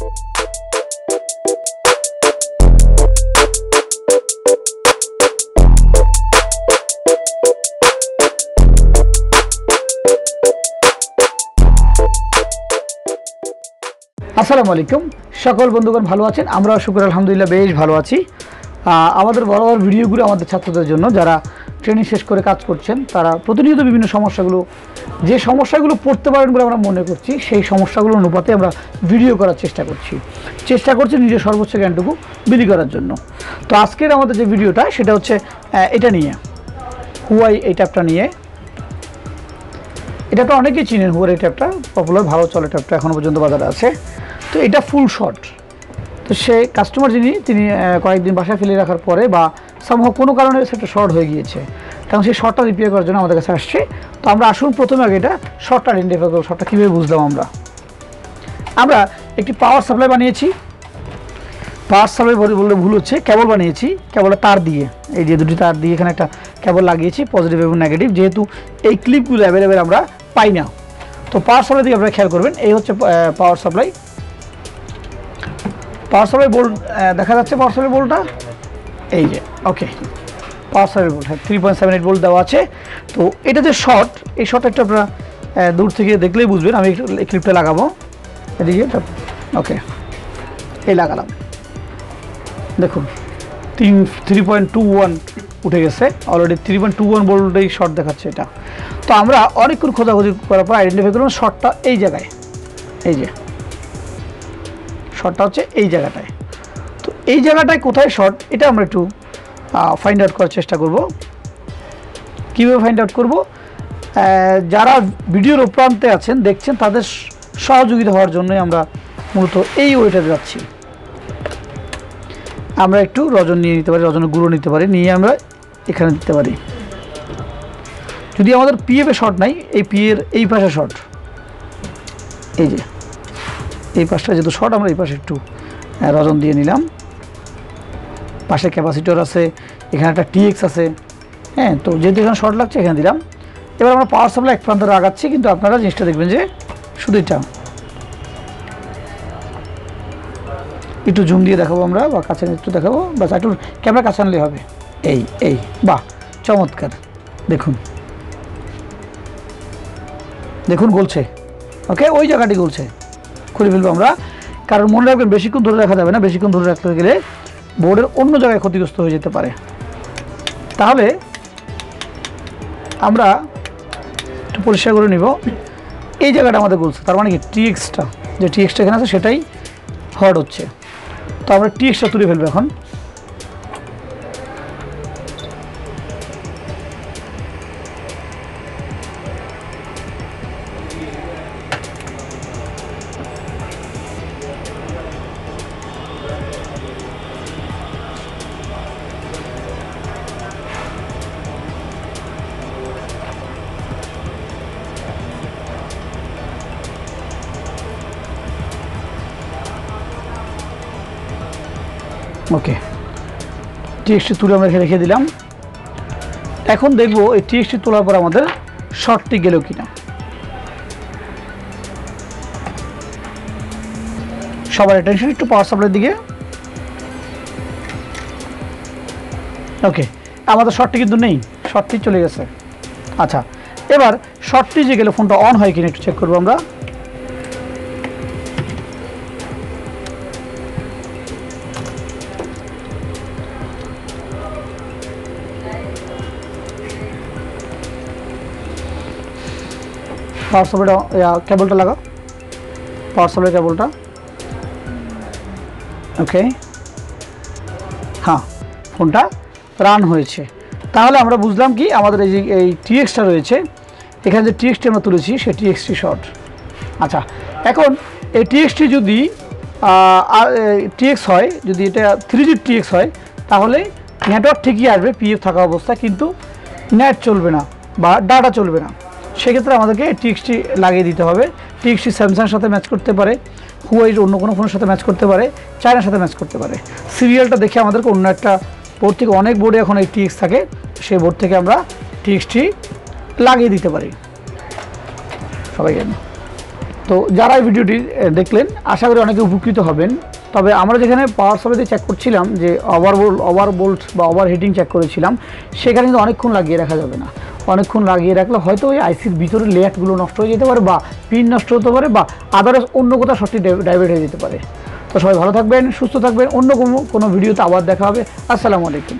আসসালামু আলাইকুম। সকল বন্ধুগণ ভালো আছেন? আমরাও শুক্র, আলহামদুলিল্লাহ, বেশ ভালো আছি। আমাদের বড় বড় ভিডিওগুলো আমাদের ছাত্রদের জন্য যারা ট্রেনিং শেষ করে কাজ করছেন, তারা প্রতিনিয়ত বিভিন্ন সমস্যাগুলো, যে সমস্যাগুলো পড়তে পারেন বলে আমরা মনে করছি, সেই সমস্যাগুলো অনুপাতে আমরা ভিডিও করার চেষ্টা করছি। চেষ্টা করছি নিজের সর্বোচ্চ জ্ঞানটুকু বিলি করার জন্য। তো আজকের আমাদের যে ভিডিওটা সেটা হচ্ছে এটা নিয়ে। হুয়াই এই ট্যাপটা নিয়ে। এটা তো অনেকেই চিনেন হুয়ার এই ট্যাপটা পপুলার ভালো চলে ট্যাপটা এখনও পর্যন্ত বাজারে আছে। তো এটা ফুল শট তো সে কাস্টমার যিনি, তিনি কয়েকদিন বাসায় ফেলে রাখার পরে বা সম্ভব কোনো কারণে সেটা শর্ট হয়ে গিয়েছে। তখন সেই শর্টটা রিপেয়ার করার জন্য আমাদের কাছে আসছে। তো আমরা আসুন প্রথমে আগে এটা শর্টটা আইডেন্টিফাই করব শর্টটা কীভাবে বুঝলাম আমরা। আমরা একটি পাওয়ার সাপ্লাই বানিয়েছি। পাওয়ার সাপ্লাই বললে ভুল হচ্ছে কেবল বানিয়েছি কেবলটা তার দিয়ে। এই যে দুটি তার দিয়ে এখানে একটা কেবল লাগিয়েছি পজিটিভ এবং নেগেটিভ যেহেতু এই ক্লিপগুলো অ্যাভেলেবেল আমরা পাই না। তো পাওয়ার সাপ্লাই দিকে আপনারা খেয়াল করবেন, এই হচ্ছে power supply power supply volt দেখা যাচ্ছে পাওয়ার সাপ্লাই বোল্টটা এই যে ওকে পাওয়ার সাপ্লাই বোল্ট হ্যাঁ three point seven eight volt দেওয়া আছে। তো এটা যে শর্ট এই শর্ট একটা আপনারা দূর থেকে দেখলেই বুঝবেন। আমি ক্লিপটা লাগাবো। এদিকে ওকে এই লাগালাম। দেখুন, তিন থ্রি পয়েন্ট টু ওয়ান উঠে গেছে। Already three point two one বোল্টেই short দেখাচ্ছে এটা। তো আমরা অনেকক্ষণ খোঁজাখুঁজি করার পর আইডেন্টিফাই করলাম শর্টটা এই জায়গায়। এই যে শর্টটা হচ্ছে এই জায়গাটায়। এই জায়গাটায় কোথায় শর্ট এটা আমরা একটু ফাইন্ড আউট করার চেষ্টা করব। কীভাবে ফাইন্ড আউট করব? যারা ভিডিওর প্রান্তে আছেন, দেখছেন, তাদের সহযোগিতা হওয়ার জন্যই আমরা মূলত এই ওয়েটাতে যাচ্ছি। আমরা একটু রজন নিয়ে নিতে পারি, রজনের গুঁড়ো নিতে পারি, নিয়ে আমরা এখানে দিতে পারি। যদি আমাদের পিএফে শর্ট নাই, এই পিএর এই পাশে শর্ট এই যে, এই পাশটা যেহেতু শর্ট আমরা এই পাশে একটু রজন দিয়ে নিলাম। পাশে ক্যাপাসিটর আছে, এখানে একটা টিএক্স আছে। হ্যাঁ তো যেহেতু এখানে শর্ট লাগছে, এখানে দিলাম। এবার আমরা পাওয়ার সাপ্লাই এক প্রান্ত আগাচ্ছি, কিন্তু আপনারা জিনিসটা দেখবেন যে শুধু এটা একটু জুম দিয়ে দেখাবো আমরা, বা কাছে একটু দেখাবো। বা একটু ক্যামেরা কাছে আনলে হবে। এই এই, বাহ, চমৎকার। দেখুন। দেখুন, গলছে। ওকে ওই জায়গাটি গলছে। খুলে ফেলব আমরা। কারণ মনে রাখবেন, বেশিক্ষণ ধরে রাখা যাবে না, বেশিক্ষণ ধরে রাখতে গেলে বোর্ডের অন্য জায়গায় ক্ষতিগ্রস্ত হয়ে যেতে পারে। তাহলে আমরা একটু পরিষ্কার করে নিব। এই জায়গাটা আমাদের বলছে তার মানে কি টিএক্সটা যে টিএক্সটা এখানে আছে সেটাই হট হচ্ছে। তো আমরা টিএক্সটা তুলে ফেলব এখন। ওকে টিএক্সটি তুলে আমরা রেখে দিলাম। এখন দেখব এই টিএক্সটি তোলার পর আমাদের শর্টটি গেল কিনা। সবার অ্যাটেনশন একটু পাওয়ার সাপ্লাইয়ের দিকে। ওকে আমাদের শর্টটি কিন্তু নেই। শর্টটি চলে গেছে। আচ্ছা এবার শর্টটি যে গেলে ফোনটা অন হয় কিনা একটু চেক করব আমরা। পাওয়ার সাপ্লাইটা কেবলটা লাগা পাওয়ার সাপ্লাই কেবলটা। ওকে। হ্যাঁ ফোনটা রান হয়েছে। তাহলে আমরা বুঝলাম কি, আমাদের এই যে, এই টিএক্সটা রয়েছে, এখানে যে টিএক্সটি আমরা তুলেছি সেই টিএক্সটি শর্ট। আচ্ছা এখন এই টিএক্সটি যদি টিএক্স হয়, যদি এটা থ্রি জি টিএক্স হয়, তাহলে নেটওয়ার্ক ঠিকই আসবে পিএফ থাকা অবস্থা কিন্তু নেট চলবে না, বা ডাটা চলবে না। সেক্ষেত্রে আমাদেরকে টিএক্সটি লাগিয়ে দিতে হবে। টিক্সটি স্যামসাংয়ের সাথে ম্যাচ করতে পারে হুয়াইয়ের অন্য কোনো ফোনের সাথে ম্যাচ করতে পারে চায়নার সাথে ম্যাচ করতে পারে। সিরিয়ালটা দেখে আমাদেরকে অন্য একটা বোর্ড থেকে, অনেক বোর্ডে এখন এই টিক্স থাকে, সেই বোর্ড থেকে আমরা টিএক্সটি লাগিয়ে দিতে পারি। সবাই জানি তো যারা এই ভিডিওটি দেখলেন, আশা করি অনেকে উপকৃত হবেন। তবে আমরা যেখানে পাওয়ার সাপ্লাইতে চেক করছিলাম, যে ওভার ওভার বোল্ট বা ওভার হিটিং চেক করেছিলাম, সেখানে কিন্তু অনেকক্ষণ লাগিয়ে রাখা যাবে না। অনেকক্ষণ লাগিয়ে রাখলে হয়তো ওই আইসির ভিতরে লেয়ারগুলো নষ্ট হয়ে যেতে পারে বা পিন নষ্ট হতে পারে বা আদারস অন্য কোথাও সঠিক ডাইভার্ট হয়ে যেতে পারে। তো সবাই ভালো থাকবেন, সুস্থ থাকবেন, অন্য কোনো কোনো ভিডিওতে আবার দেখা হবে। আসসালামু আলাইকুম।